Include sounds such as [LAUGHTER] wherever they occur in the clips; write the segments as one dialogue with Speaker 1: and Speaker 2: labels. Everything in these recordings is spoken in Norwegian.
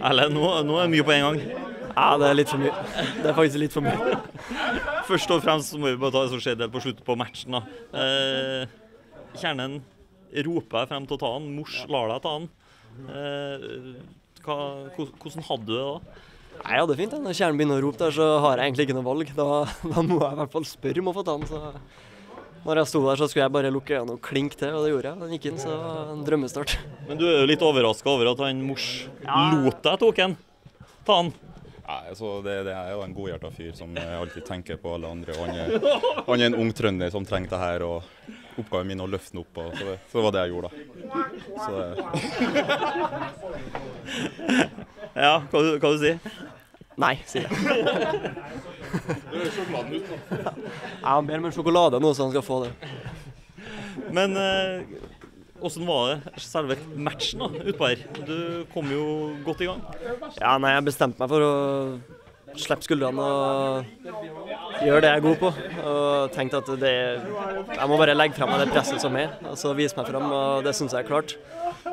Speaker 1: Erlend, nå, nå er det mye på en gang.
Speaker 2: Ja, det er litt for mye. Det er faktisk litt for mye. [LAUGHS]
Speaker 1: Først og fremst må vi bare ta det som skjedde på slutten på matchen. da. Eh, kjernen roper frem til å ta han. Mors lar deg ta han. Eh, hva, hvordan hadde du det da?
Speaker 2: Nei, ja, det er fint. da. Når kjernen begynner å rope der, så har jeg egentlig ikke noe valg. Da, [LAUGHS] da må jeg i hvert fall spørre om å få ta den. Så når jeg sto der, så skulle jeg bare lukke øynene og klinke til, og det gjorde jeg. Den gikk inn, så en drømmestart.
Speaker 1: Men du er jo litt overraska over at han mors lot deg tok han. Ta han.
Speaker 3: Nei, altså det, det er jo en godhjerta fyr som eh, alltid tenker på alle andre. og Han er, han er en ung trønder som trenger det her. og Oppgaven min er å løfte den opp, og så det, så det var det jeg gjorde. da. Så det,
Speaker 1: Ja, hva, du- hva du sier
Speaker 2: Nei, sier jeg. [LAUGHS] Ja, Han ber om en sjokolade nå, så han skal få det.
Speaker 1: Men eh, åssen var det selve matchen da, utpå her? Du kom jo godt i gang.
Speaker 2: Ja, nei, jeg bestemte meg for å slippe skuldrene og gjøre det jeg er god på. Og tenkte at det Jeg må bare legge fra meg det presset som er, og så vise meg fram, og det syns jeg er klart.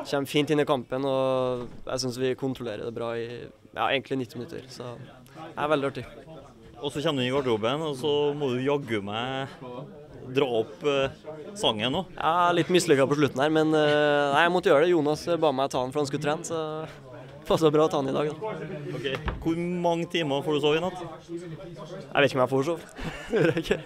Speaker 2: Kommer fint inn i kampen, og jeg syns vi kontrollerer det bra i ja, egentlig 90 minutter. Så det er veldig artig.
Speaker 1: Og så kommer du inn i garderoben, og så må du jaggu meg dra opp eh, sangen.
Speaker 2: Jeg er litt mislykka på slutten her, men eh, nei, jeg måtte gjøre det. Jonas ba meg ta den for han skulle trene, så [LAUGHS] passa bra å ta den i dag. Da.
Speaker 1: Ok. Hvor mange timer får du sove i natt?
Speaker 2: Jeg vet ikke om jeg får sove. [LAUGHS] Jeg ikke?